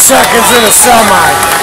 seconds in a semi.